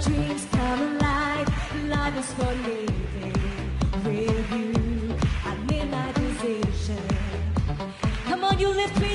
dreams come alive. Life is for living with you. I made my decision. Come on, you lift me.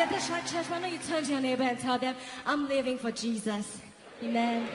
at this church, Why don't you turn to your neighbor and tell them, I'm living for Jesus. Amen.